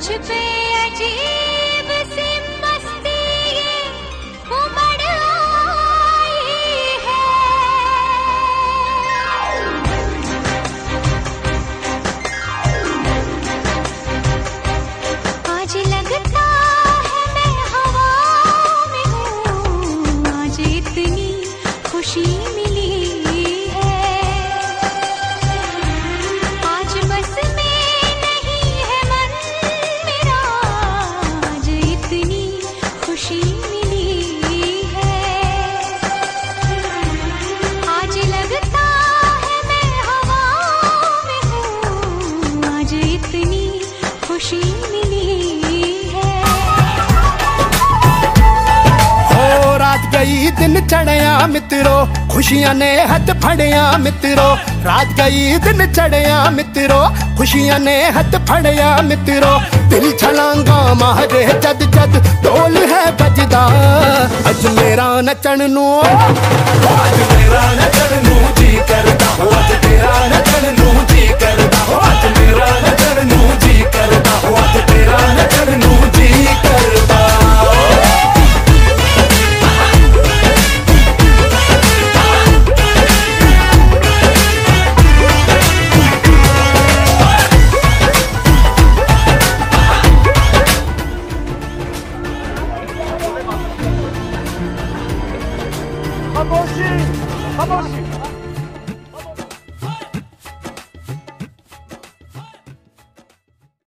却被爱击。ਦਿਨ ਚੜਿਆ ਮਿੱਤਰੋ, ਖੁਸ਼ੀਆਂ ਨੇ ਹੱਥ ਫੜਿਆ ਮਿੱਤਰੋ। ਰਾਤ ਗਈ ਦਿਨ ਚੜਿਆ ਮਿੱਤਰੋ, ਖੁਸ਼ੀਆਂ ਨੇ ਹੱਥ ਫੜਿਆ ਮਿੱਤਰੋ। ਦਿਲ ਛਲਾਂਗਾ ਮਾਰੇ ਜਦ ਜਦ ਢੋਲ ਹੈ ਵੱਜਦਾ। ਅੱਜ ਮੇਰਾ ਨੱਚਣ ਨੂੰ, ਅੱਜ ਮੇਰਾ ਨੱਚਣ ਨੂੰ Raboshi Raboshi